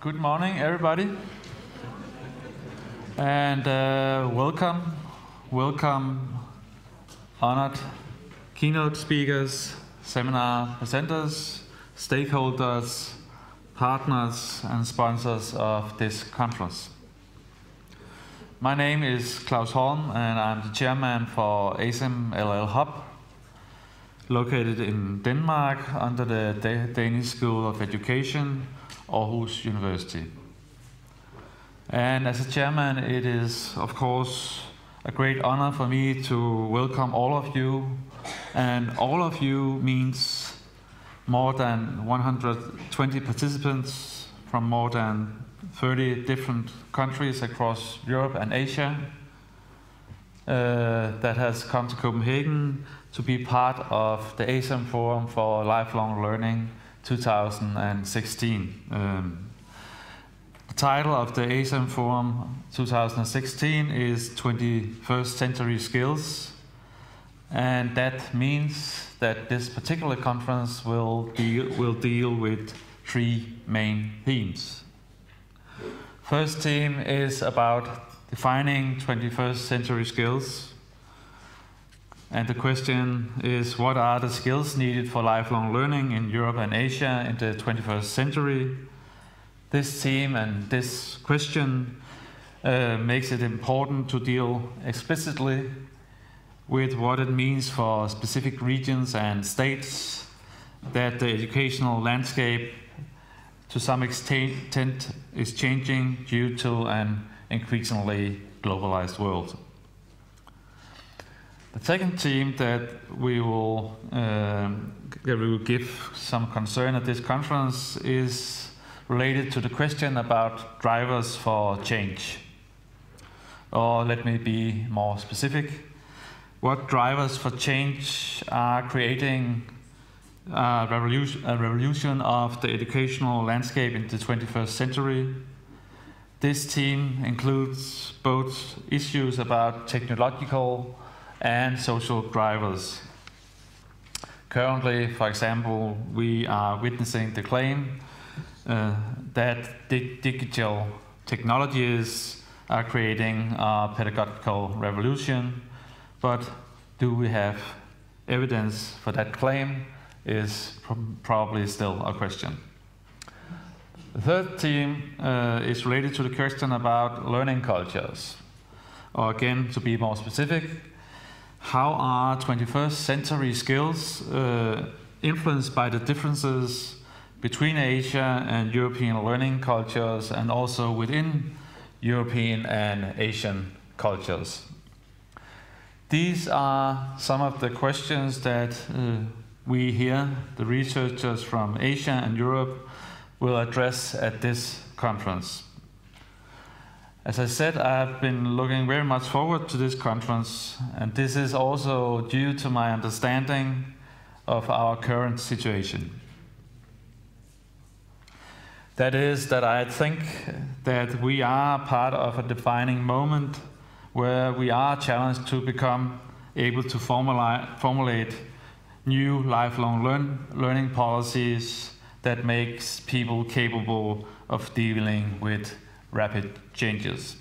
Good morning, everybody. And uh, welcome, welcome, honored keynote speakers, seminar presenters, stakeholders, partners, and sponsors of this conference. My name is Claus Holm, and I'm the chairman for ASEM LL Hub, located in Denmark under the Danish School of Education, Aarhus University. And as a chairman, it is, of course, a great honor for me to welcome all of you. And all of you means more than 120 participants from more than 30 different countries across Europe and Asia uh, that has come to Copenhagen to be part of the ASEM Forum for Lifelong Learning 2016. Um, the title of the ASEM Forum 2016 is 21st Century Skills, and that means that this particular conference will deal, will deal with three main themes. First theme is about defining 21st century skills. And the question is what are the skills needed for lifelong learning in Europe and Asia in the 21st century? This theme and this question uh, makes it important to deal explicitly with what it means for specific regions and states that the educational landscape to some extent is changing due to an increasingly globalized world. The second theme that we will, um, that we will give some concern at this conference is related to the question about drivers for change. Or let me be more specific. What drivers for change are creating a revolution, a revolution of the educational landscape in the 21st century. This team includes both issues about technological and social drivers. Currently, for example, we are witnessing the claim uh, that di digital technologies are creating a pedagogical revolution, but do we have evidence for that claim? is probably still a question. The third theme uh, is related to the question about learning cultures. Or again, to be more specific, how are 21st century skills uh, influenced by the differences between Asia and European learning cultures and also within European and Asian cultures? These are some of the questions that uh, we here, the researchers from Asia and Europe, will address at this conference. As I said, I have been looking very much forward to this conference, and this is also due to my understanding of our current situation. That is, that I think that we are part of a defining moment where we are challenged to become able to formulate new lifelong learn, learning policies that makes people capable of dealing with rapid changes.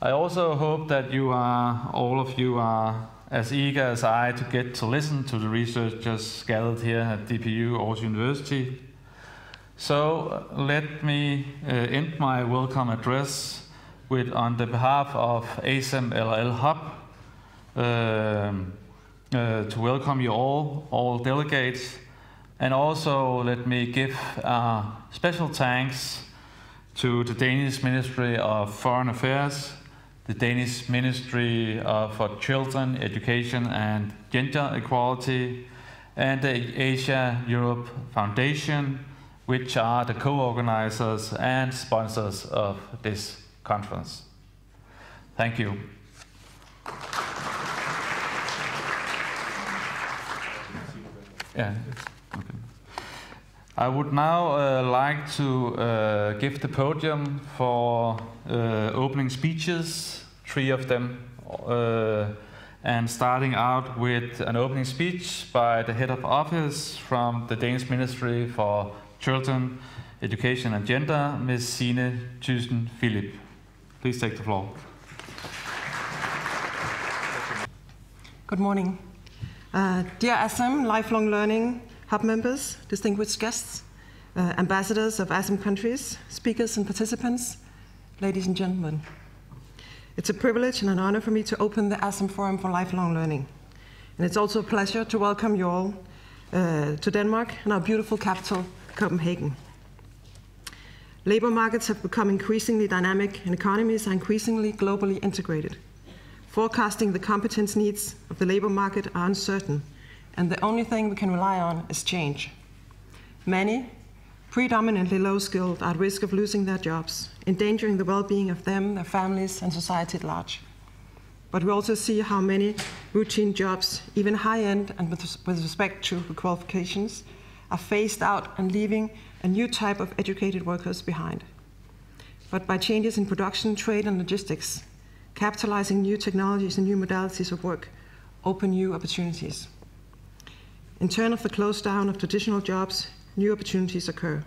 I also hope that you are, all of you are as eager as I to get to listen to the researchers gathered here at DPU Aarhus University. So let me uh, end my welcome address with, on the behalf of ASEM LL Hub, um, uh, to welcome you all, all delegates, and also let me give uh, special thanks to the Danish Ministry of Foreign Affairs, the Danish Ministry of, for Children, Education and Gender Equality, and the Asia Europe Foundation, which are the co-organizers and sponsors of this conference. Thank you. Yeah. Okay. I would now uh, like to uh, give the podium for uh, opening speeches, three of them, uh, and starting out with an opening speech by the head of office from the Danish Ministry for Children, Education and Gender, Ms. Signe Tychsen Philip. Please take the floor. Good morning. Uh, dear ASEM Lifelong Learning Hub members, distinguished guests, uh, ambassadors of ASEM countries, speakers and participants, ladies and gentlemen. It's a privilege and an honor for me to open the ASEM Forum for Lifelong Learning. And it's also a pleasure to welcome you all uh, to Denmark and our beautiful capital, Copenhagen. Labor markets have become increasingly dynamic and economies are increasingly globally integrated. Forecasting the competence needs of the labor market are uncertain, and the only thing we can rely on is change. Many, predominantly low skilled, are at risk of losing their jobs, endangering the well being of them, their families, and society at large. But we also see how many routine jobs, even high end and with, with respect to qualifications, are phased out and leaving a new type of educated workers behind. But by changes in production, trade, and logistics, capitalizing new technologies and new modalities of work open new opportunities. In turn of the close down of traditional jobs, new opportunities occur.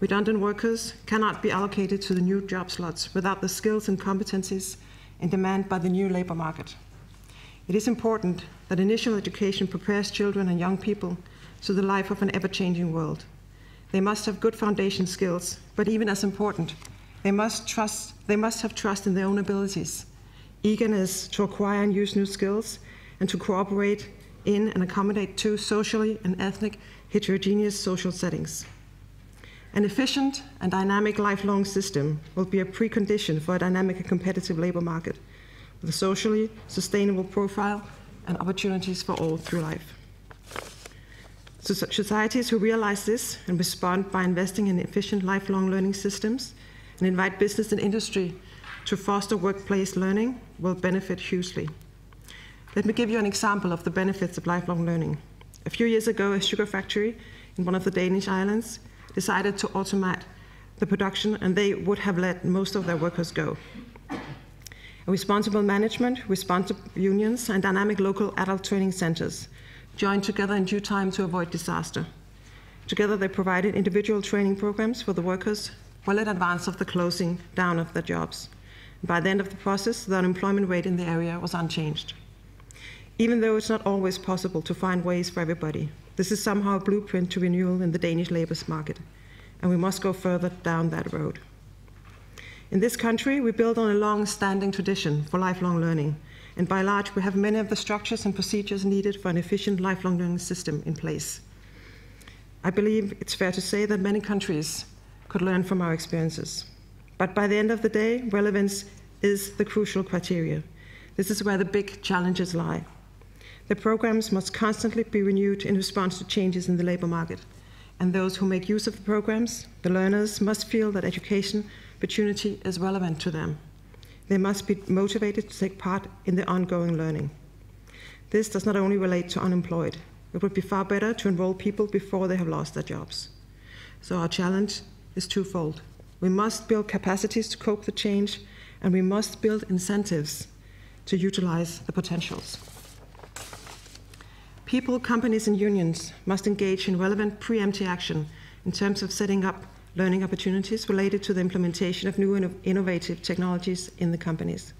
Redundant workers cannot be allocated to the new job slots without the skills and competencies in demand by the new labor market. It is important that initial education prepares children and young people to the life of an ever changing world. They must have good foundation skills, but even as important, they must, trust, they must have trust in their own abilities, eagerness to acquire and use new skills, and to cooperate in and accommodate to socially and ethnic heterogeneous social settings. An efficient and dynamic lifelong system will be a precondition for a dynamic and competitive labor market with a socially sustainable profile and opportunities for all through life. So societies who realize this and respond by investing in efficient lifelong learning systems and invite business and industry to foster workplace learning will benefit hugely. Let me give you an example of the benefits of lifelong learning. A few years ago, a sugar factory in one of the Danish islands decided to automate the production, and they would have let most of their workers go. A responsible management, responsible unions, and dynamic local adult training centers joined together in due time to avoid disaster. Together, they provided individual training programs for the workers well in advance of the closing down of their jobs. By the end of the process, the unemployment rate in the area was unchanged. Even though it's not always possible to find ways for everybody, this is somehow a blueprint to renewal in the Danish labour market, and we must go further down that road. In this country, we build on a long standing tradition for lifelong learning, and by large, we have many of the structures and procedures needed for an efficient lifelong learning system in place. I believe it's fair to say that many countries could learn from our experiences. But by the end of the day, relevance is the crucial criteria. This is where the big challenges lie. The programs must constantly be renewed in response to changes in the labor market. And those who make use of the programs, the learners, must feel that education opportunity is relevant to them. They must be motivated to take part in the ongoing learning. This does not only relate to unemployed, it would be far better to enroll people before they have lost their jobs. So our challenge is twofold. We must build capacities to cope with change, and we must build incentives to utilize the potentials. People, companies, and unions must engage in relevant preemptive action in terms of setting up learning opportunities related to the implementation of new and innovative technologies in the companies.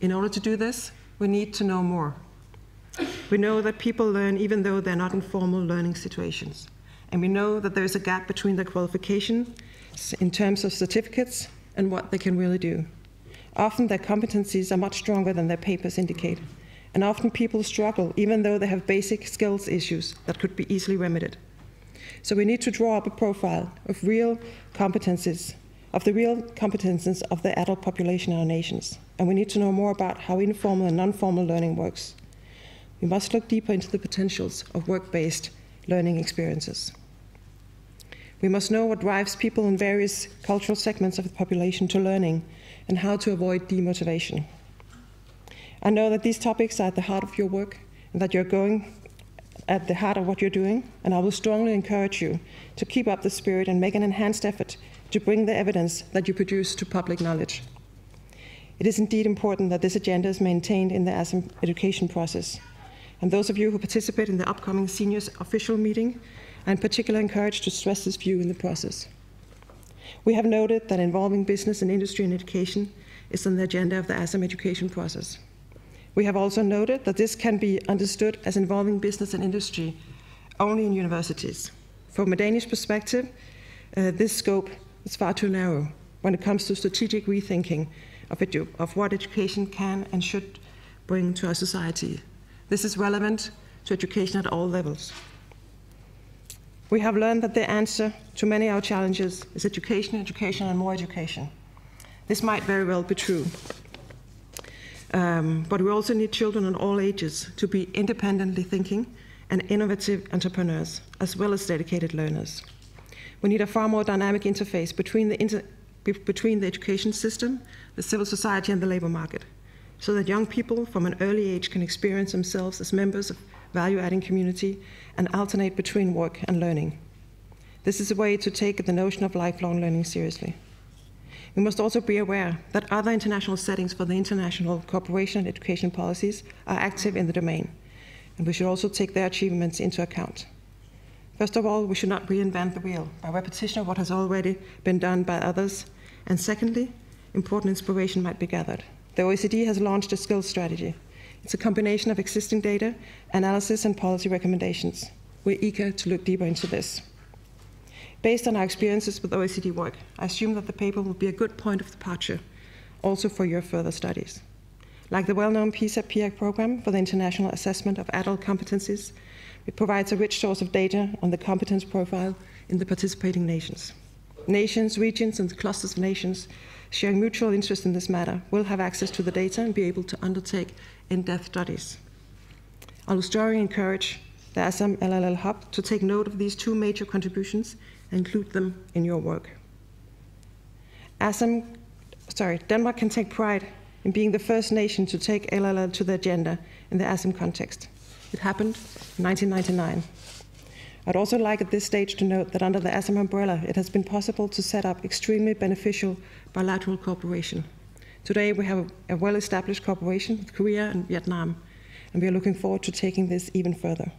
In order to do this, we need to know more. We know that people learn even though they're not in formal learning situations. And we know that there's a gap between their qualifications in terms of certificates and what they can really do. Often their competencies are much stronger than their papers indicate. And often people struggle even though they have basic skills issues that could be easily remedied. So we need to draw up a profile of real competences, of the real competences of the adult population in our nations. And we need to know more about how informal and non formal learning works. We must look deeper into the potentials of work based learning experiences. We must know what drives people in various cultural segments of the population to learning and how to avoid demotivation. I know that these topics are at the heart of your work and that you're going at the heart of what you're doing, and I will strongly encourage you to keep up the spirit and make an enhanced effort to bring the evidence that you produce to public knowledge. It is indeed important that this agenda is maintained in the ASEM education process. And those of you who participate in the upcoming seniors official meeting are in particular encouraged to stress this view in the process. We have noted that involving business and industry in education is on the agenda of the ASEM education process. We have also noted that this can be understood as involving business and industry only in universities. From a Danish perspective, uh, this scope is far too narrow when it comes to strategic rethinking of, edu- of what education can and should bring to our society. This is relevant to education at all levels. We have learned that the answer to many of our challenges is education, education, and more education. This might very well be true. Um, but we also need children of all ages to be independently thinking and innovative entrepreneurs, as well as dedicated learners. We need a far more dynamic interface between the, inter- between the education system, the civil society, and the labor market, so that young people from an early age can experience themselves as members of value-adding community and alternate between work and learning. This is a way to take the notion of lifelong learning seriously. We must also be aware that other international settings for the international cooperation and education policies are active in the domain, and we should also take their achievements into account. First of all, we should not reinvent the wheel by repetition of what has already been done by others. And secondly, important inspiration might be gathered. The OECD has launched a skills strategy. It's a combination of existing data, analysis, and policy recommendations. We're eager to look deeper into this. Based on our experiences with OECD work, I assume that the paper will be a good point of departure also for your further studies. Like the well known PISA PIAAC program for the international assessment of adult competencies, it provides a rich source of data on the competence profile in the participating nations. Nations, regions, and clusters of nations sharing mutual interest in this matter will have access to the data and be able to undertake in depth studies. I will strongly encourage the ASEM LLL Hub to take note of these two major contributions include them in your work. ASEM, sorry, Denmark can take pride in being the first nation to take LLL to the agenda in the ASEM context. It happened in 1999. I'd also like at this stage to note that under the ASEM umbrella, it has been possible to set up extremely beneficial bilateral cooperation. Today, we have a well established cooperation with Korea and Vietnam, and we are looking forward to taking this even further.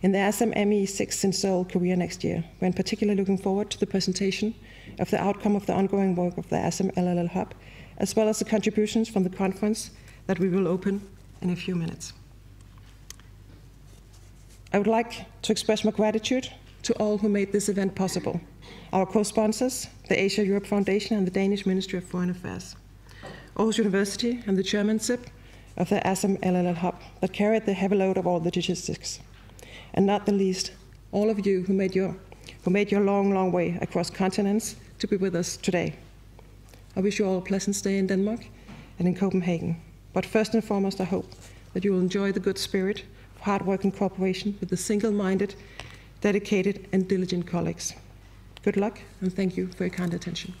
In the ASEM ME6 in Seoul, Korea next year, we're in particular looking forward to the presentation of the outcome of the ongoing work of the ASEM LLL Hub, as well as the contributions from the conference that we will open in a few minutes. I would like to express my gratitude to all who made this event possible our co sponsors, the Asia Europe Foundation and the Danish Ministry of Foreign Affairs, Aarhus University, and the chairmanship of the Assam LLL Hub that carried the heavy load of all the logistics. And not the least, all of you who made your, who made your long, long way across continents to be with us today. I wish you all a pleasant stay in Denmark and in Copenhagen. But first and foremost, I hope that you will enjoy the good spirit hard work and cooperation with the single minded, dedicated, and diligent colleagues. Good luck, and thank you for your kind attention.